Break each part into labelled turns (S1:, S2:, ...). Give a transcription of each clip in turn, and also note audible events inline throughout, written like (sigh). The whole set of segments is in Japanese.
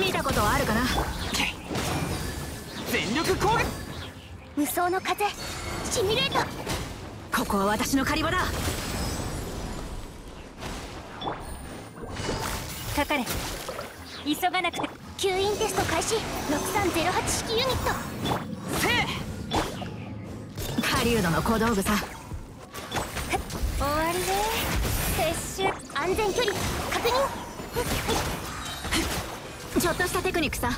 S1: 見たことはあるかな？
S2: 全力攻撃。
S3: 無双の風シミュレート。
S1: ここは私の狩り場だ。
S3: かかれ。急がなくて吸引テスト開始。6308式ユニット。
S2: せ
S1: 狩人の小道具さ
S3: 終わりね。撤収。安全距離。確認
S1: ちょっとしたテクニックさ。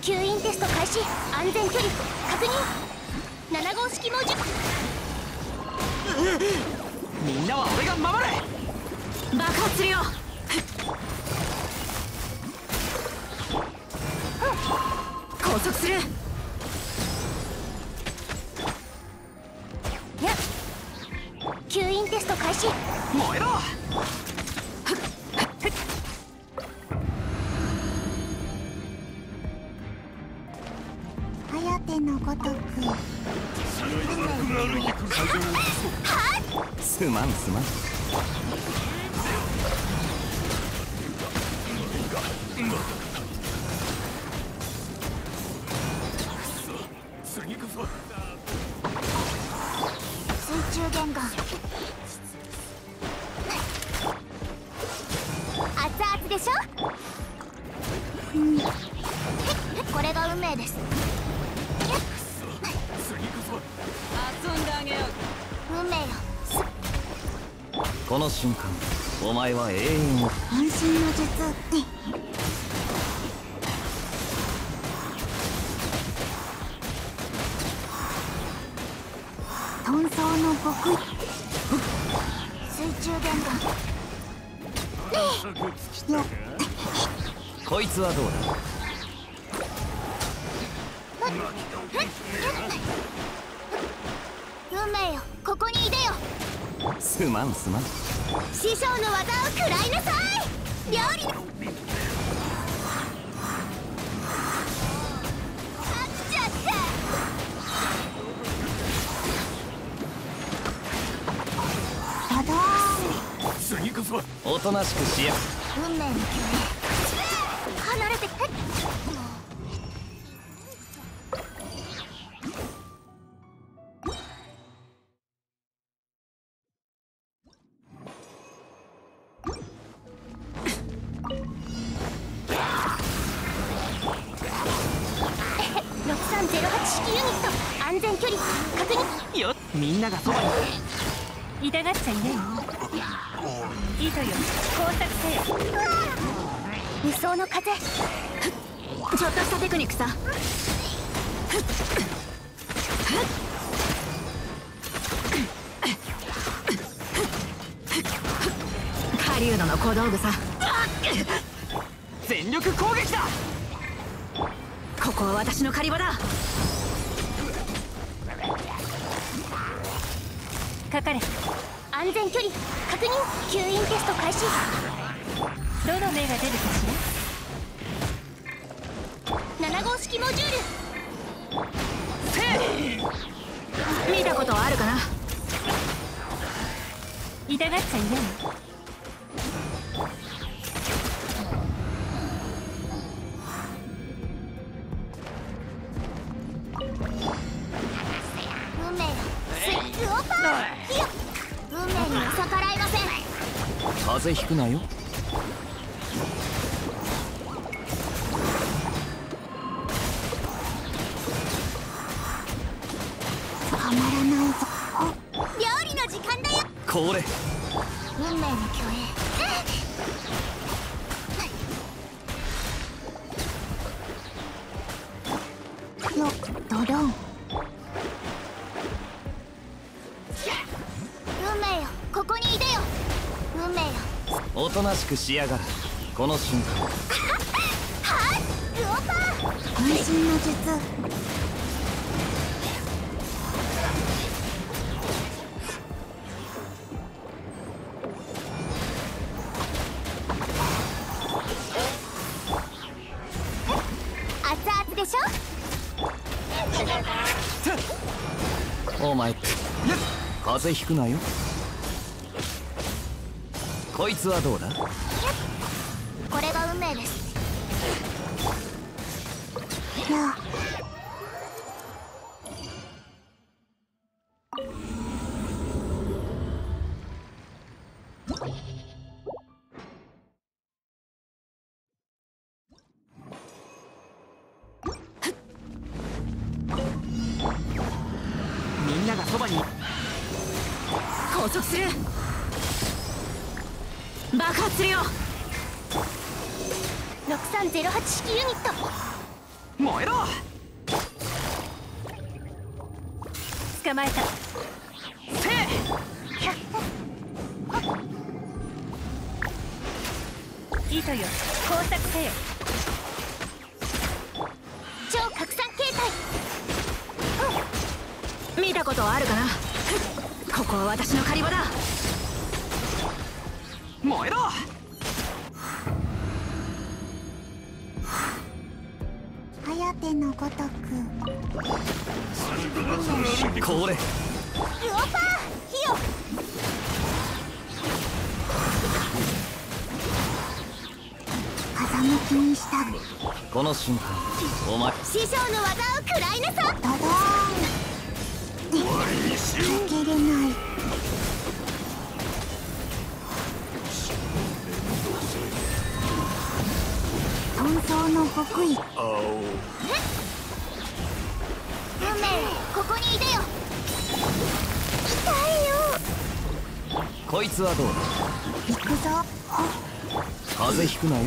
S3: 吸引テスト開始。安全距離。確認。7号式モジュ
S2: みんなは俺が守る
S1: 爆発するよ。拘束する
S3: 吸引テスト開始。
S2: 燃えろ。
S3: 颯のごとく
S2: すまんすまんお前は永遠を。
S3: 安心の術遁走の極意水中言語よ
S2: こいつはどうだ？
S3: 運命よここにいでよ
S2: すまんすまん
S3: 師匠の技を食らいなさい。料理勝っちゃった。
S4: おとなしくしよう
S3: 運命の共演距離確認
S5: よみんながそばに
S1: 痛がっちゃいないよ糸よ。工作せよ。
S3: 無双の風。
S1: ちょっとしたテクニックさ。狩人の小道具さ
S5: 全力攻撃だ
S1: ここは私の狩り場だかかれ。
S3: 安全距離確認吸引テスト開始。
S1: どの目が出るかしら。
S3: 7号式モジュール。
S1: ら見たことあるかな。痛がっちゃいない。
S4: 風邪ひくなよ。おとなしくしやがる。この瞬間。
S3: はっルオパー渾身の術。熱々でしょ？
S4: お前風邪ひくなよこいつはどうだ？
S3: これが運命です。
S5: みんながそばに。
S1: 拘束する爆発するよ
S3: 6308式ユニット。
S5: 燃えろ。
S1: 捕まえた。
S5: せ
S1: 糸よ。工作せよ。
S3: 超拡散形態。
S1: 見たことあるかな。ここは私の狩り場だ
S5: 燃えろ。
S3: 颯のごとく。
S4: これ
S3: ルオパー風向きに従う。
S4: この瞬間お前
S3: 師匠の技を食らいなさ。ドドーン抜けれない遁走の極意。運命ここにいでよ。痛いよ。
S4: こいつはどうだ？
S3: 行くぞ。
S4: 風邪ひくなよ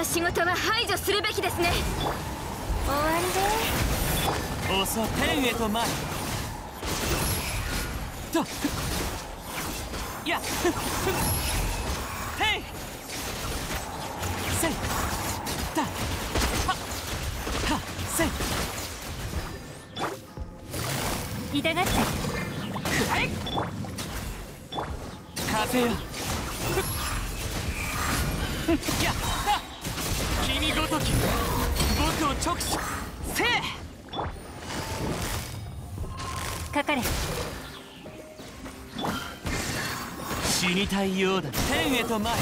S3: の仕事は排除するべきですね。終わりで。
S5: も遅天へと参る。とや。っへい。せ。いた。ははせ。い
S6: 痛がって。
S2: くらえ
S5: 風よ僕を直視
S2: せい。
S6: かかれ。
S5: 死にたいようだ。天へと参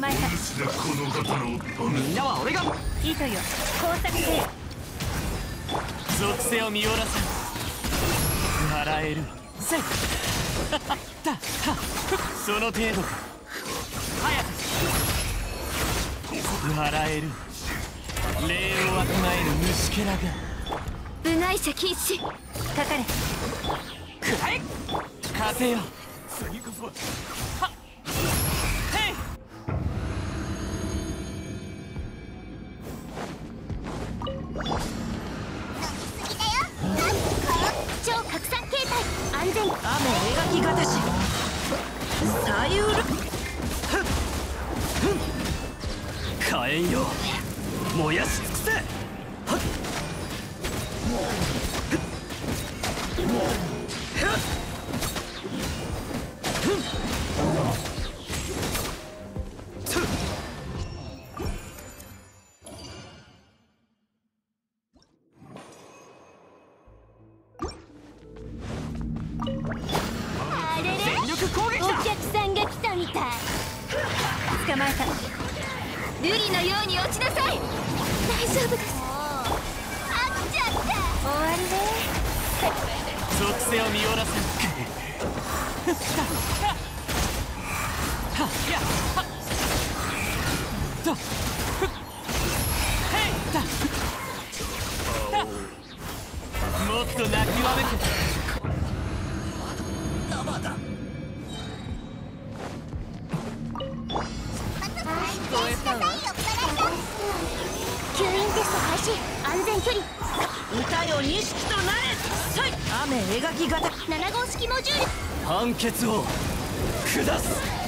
S6: 捕まえた
S2: みんなは俺が。
S6: 糸よ。工作せよ
S5: 属性を見下ろさん笑える。せっその程度か。
S2: 早く。
S5: 笑える。礼をわきまえる虫けらが。
S3: 部外者禁止。
S6: かかれ。
S2: くらえ
S5: 風よ。
S2: 次こそ
S7: 敵がたしサイウル
S5: 火炎よ燃やし尽くせ。もっと泣きわめて
S3: 吸引テスト開始安全距離
S7: 歌よ錦となれサイ雨描きがた
S3: 7号式モジュール
S5: 判決を下す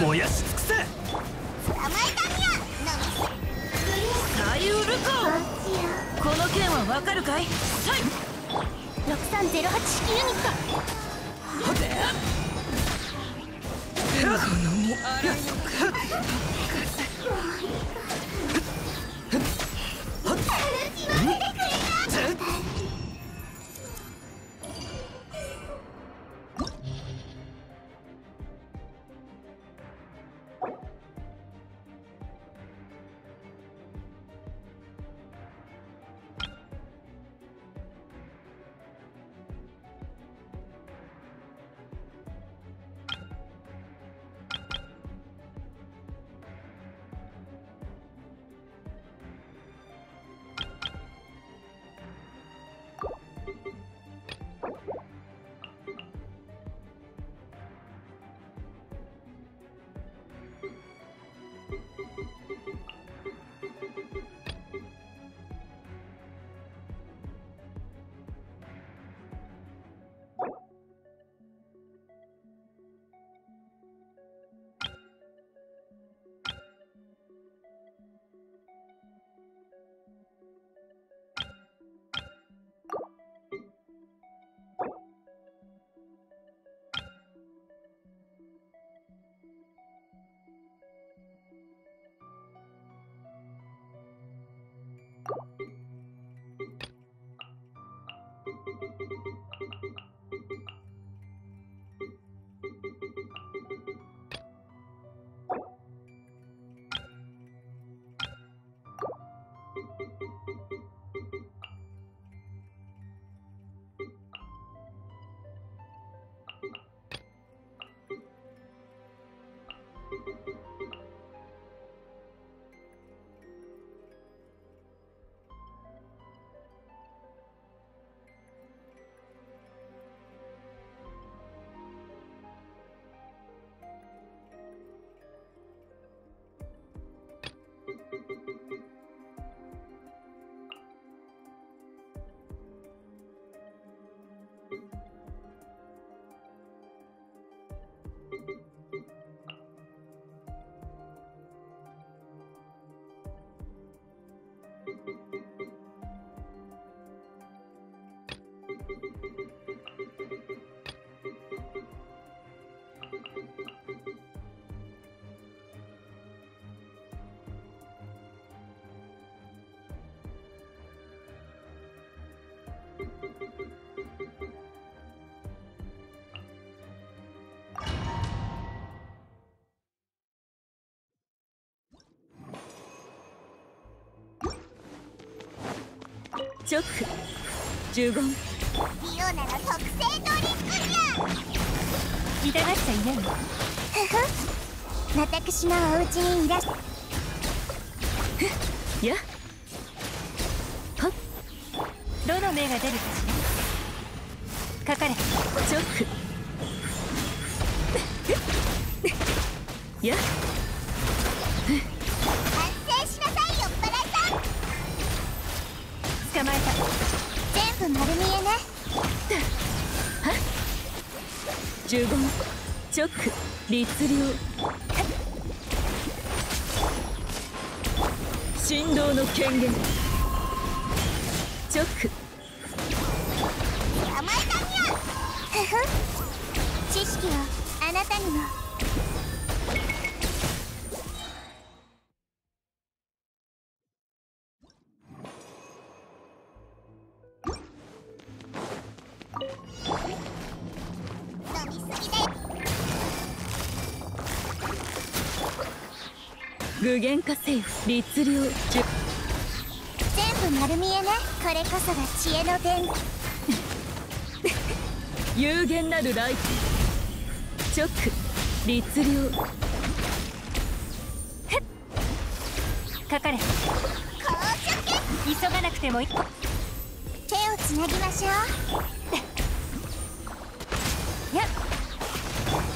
S5: 燃やし尽くせ。
S7: サイウルコこの件はわかるかい？サイ
S3: 6308式ユニット
S8: チョック。呪言
S2: リオナの特製ドリンクじ
S6: 痛がっちゃ。いないの
S2: ゃふふ私のお家にいらっ。
S8: や？
S6: どの目が出るかしら？かかれ。
S8: チョック。や？
S2: 反部丸見えね。
S8: 呪言チョック律令振動の権限。チョック
S2: 甘えたにゃ知識をあなたにも
S8: 具現化せよ律令呪
S2: 全部丸見えね。これこそが知恵の伝
S8: 有限なるライトチョック律令
S6: たかかれ。(laughs) 急がなくてもいい
S2: 手をつなぎましょう。
S6: や。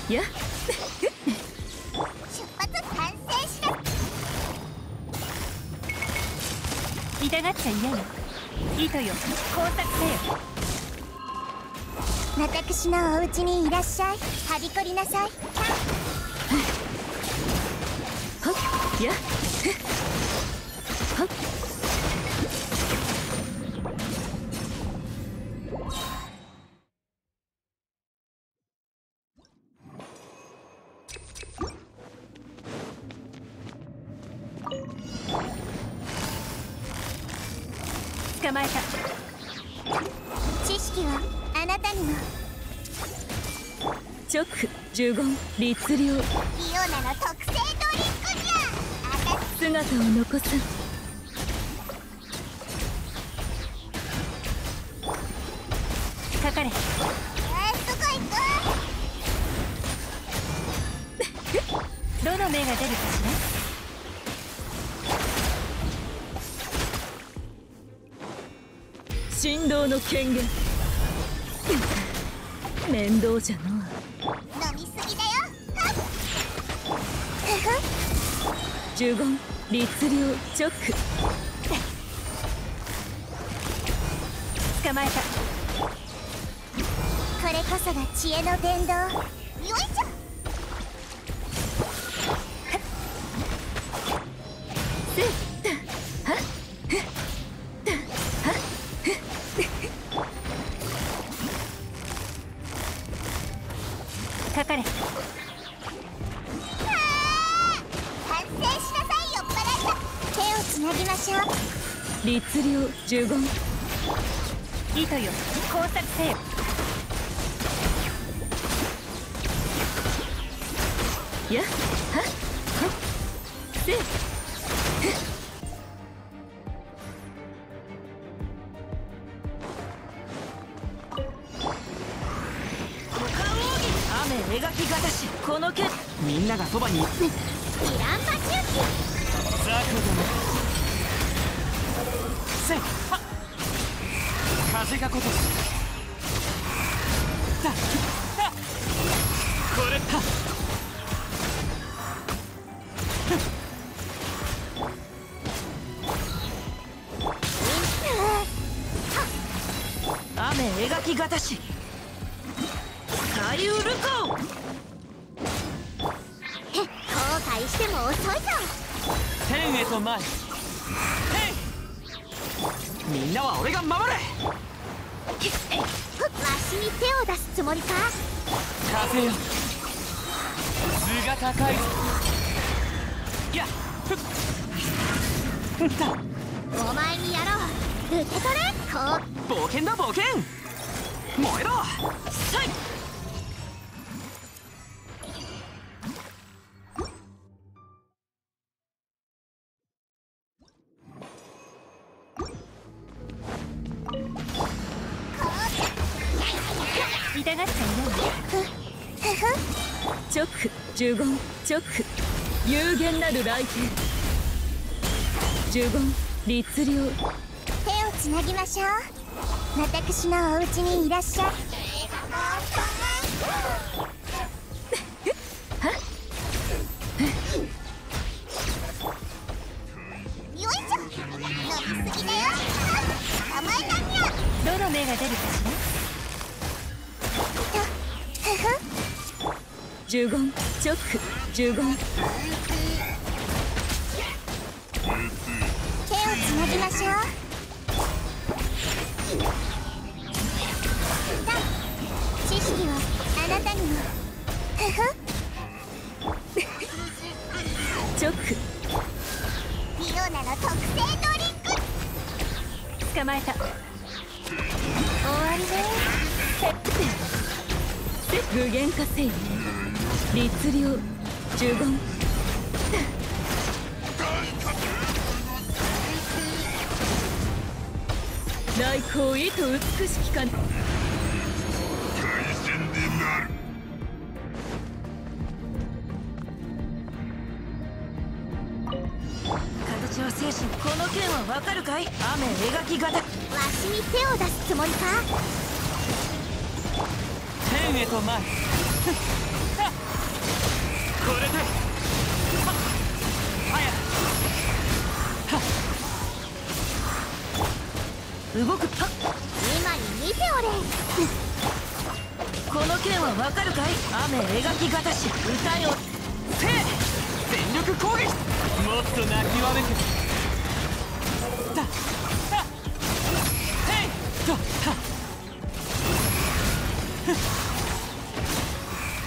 S8: や。
S2: 出
S6: 痛がっちゃいないの糸よ。工作せよ。
S2: 私のお家にいらっしゃい。はびこりなさい。
S8: はっ。やはっ律令。
S2: リオナの特製ドリンクじゃあた
S8: 姿を残さん
S6: かかれ
S2: こ行く
S6: どの目が出るかし
S8: 振動の権限。(laughs) 面倒じゃの呪言律令チョック
S6: 捕まえた。
S2: これこそが知恵の殿堂。しょう
S8: 律令呪言
S6: 糸よ工作せよ。
S8: 雨描きがたしこの剣
S5: みんながそばに。
S2: いらんばしゅうき
S5: ザクどもせいはっ。風がことしだだ。これ。だ
S8: 雨描きがたし。左右ルコ
S2: 後悔しても遅いぞ
S5: 天へと前へいみんなは俺が守れ
S2: わしに手を出すつもりか？
S5: 風よ。図が高いぞ。やっふっ。ふった。
S2: お前にやろう。受け取れこう。
S5: 冒険だ冒険。燃えろ。
S8: さい呪言直。有限なる来天呪言律令。
S2: 手をつなぎましょう。私のお家にいらっしゃい。
S8: 呪言直呪言。
S2: 手をつなぎましょう。さあ知識をあなたにも。ふふ。
S8: 直。
S2: リオナの特製ドリンク。
S6: ら捕まえた。
S2: 終わりね。
S8: 具現化せよ律令呪言。来光意と美しきか形は精神この剣はわかるかい？雨描き型。
S2: わしに手を出すつもりか？
S5: 天へと前
S8: 動くはっ
S2: 今に見ておれ。
S8: この剣はわかるかい？雨描き型し歌よ。
S5: せい！全力攻撃！もっと泣きわめてだはっへいとふっ。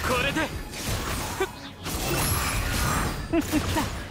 S5: これで。ふっ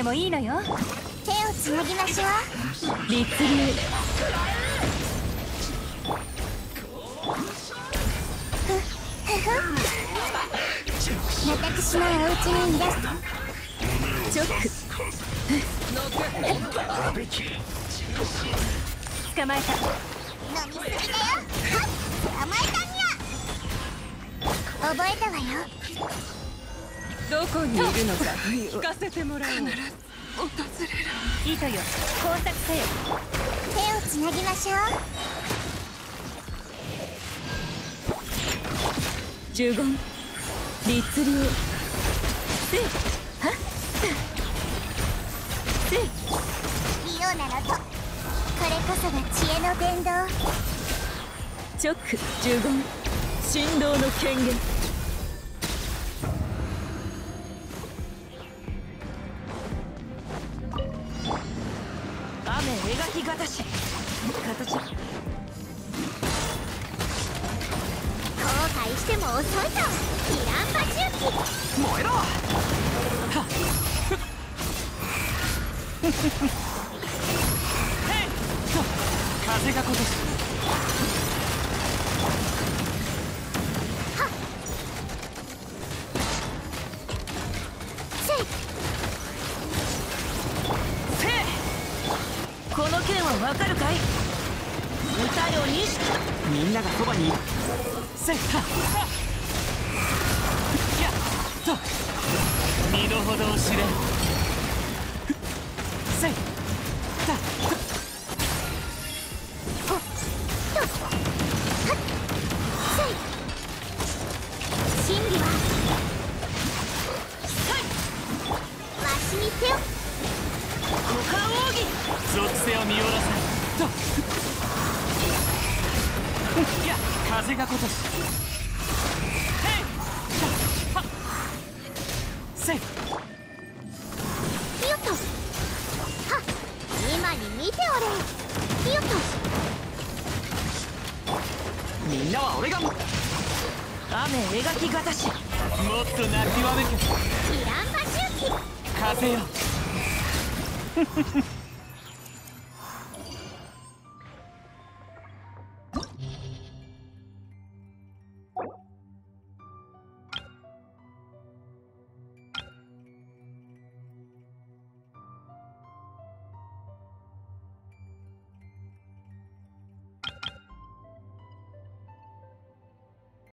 S6: てもいいのよ。
S2: 手をつなぎましょう。
S8: 律令
S2: 私のお家にいらっしゃい
S8: 直
S6: 捕まえた。
S2: 飲みすぎだよ。はっ。甘えたにゃ覚えたわよ
S8: どこにいるのか聞かせてもらおう。
S6: 糸よ。工作せよ。
S2: 手をつなぎましょう。
S8: 呪言。律令。せい。はっ。せい。
S2: リオナのとこれこそが知恵の伝道
S8: 直。呪言。振動の権限雨描き型し。形
S2: 後悔ししても遅いぞイランバ
S9: 燃えろ。(laughs) (laughs)
S5: 風が今年
S9: みんながそばにいる。
S5: せいはやっと身の程を知れせいだ
S2: せい真理はわしに手を
S8: 五感奥義
S5: 属性を見下ろせとや風が今年へいはっせい
S2: ひよとはっ今に見ておれひよと
S9: みん。なは俺が
S8: 雨描きがたし
S5: もっと泣きわめけ
S2: イランバ周期
S5: 風よ